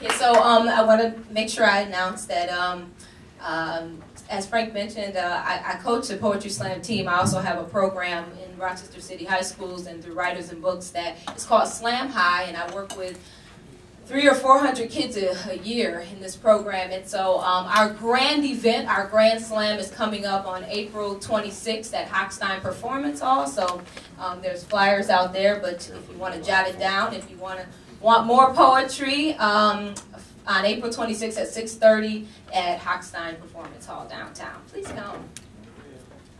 Okay, so um, I want to make sure I announce that, um, um, as Frank mentioned, uh, I, I coach the Poetry Slam team. I also have a program in Rochester City High Schools and through Writers and Books that is called Slam High, and I work with three or four hundred kids a, a, year in this program. And so um, our grand event, our Grand Slam is coming up on April 26th at Hochstein Performance Hall. So um, there's flyers out there, but if you want to jot it down, if you want to want more poetry, um, on April 26th at 6.30 at Hochstein Performance Hall downtown. Please come.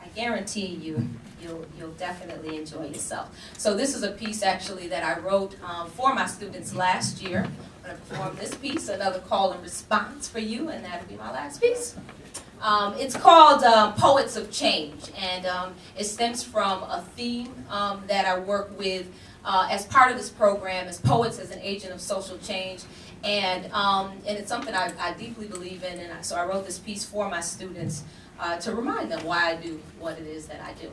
I guarantee you, you'll, you'll definitely enjoy yourself. So this is a piece actually that I wrote um, for my students last year. I'm going to perform this piece, another call and response for you, and that'll be my last piece. Um, it's called um, Poets of Change, and um, it stems from a theme um, that I work with uh, as part of this program as poets as an agent of social change. And, um, and it's something I, I, deeply believe in, and I, so I wrote this piece for my students uh, to remind them why I do what it is that I do.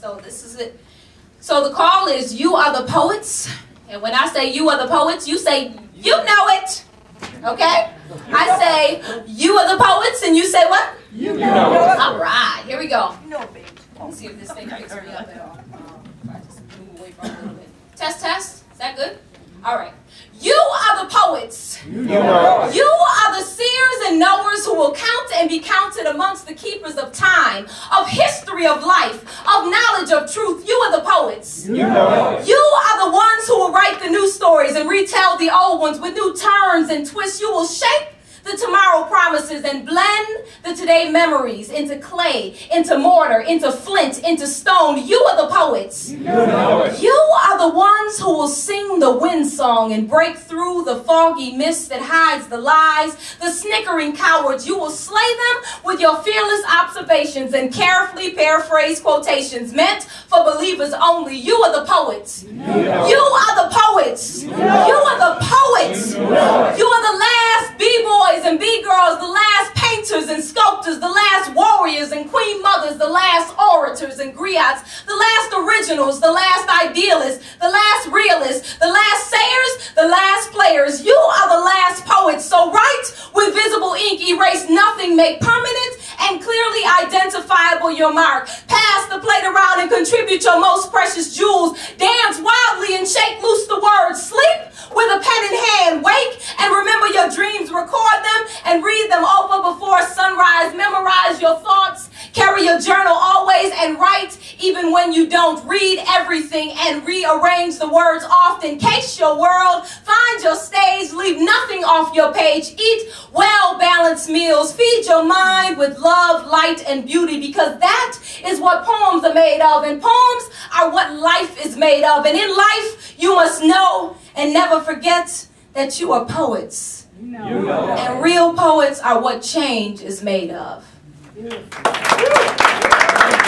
So this is it. So the call is, you are the poets. And when I say you are the poets, you say, you know it. Okay? I say, you are the poets, and you say what? You know. All right, here we go. Let's see if this thing picks me up at all. Um, I just move away from a little bit. Test, test. Is that good? All right. You are the poets. You, know. you are the seers and knowers who will count and be counted amongst the keepers of time, of history of life, of knowledge of truth. You are the poets. You, know. you are the ones who will write the new stories and retell the old ones with new turns and twists. You will shape the tomorrow promises and blend the today memories into clay, into mortar, into flint, into stone. You are the poets. You, know you are the ones who will sing the wind song and break through the foggy mist that hides the lies, the snickering cowards. You will slay them with your fearless observations and carefully paraphrase quotations meant for believers only. You are the poets. You, know. you are the poets. You, know. you are the poets. You are the last and B-girls, the last painters and sculptors, the last warriors and queen mothers, the last orators and griots, the last originals, the last idealists, the last realists, the last sayers, the last players. You are the last poets. So write with visible ink, erase nothing, make permanent and clearly identifiable your mark. Pass the plate around and contribute your most precious jewels. Dance wildly and shake loose the words. Sleep with a pen in hand. Wake and remember your dreams. Record them and read them over before sunrise. Memorize your thoughts. Carry your journal always and write even when you don't. Read everything and rearrange the words often. Case your world. Find your stage. Leave nothing off your page. Eat well balanced meals. Feed your mind with love, light, and beauty because that is what poems are made of. And poems are what life is made of. And in life, you must know and never forget that you are poets. You know. You know. And real poets are what change is made of. Isso.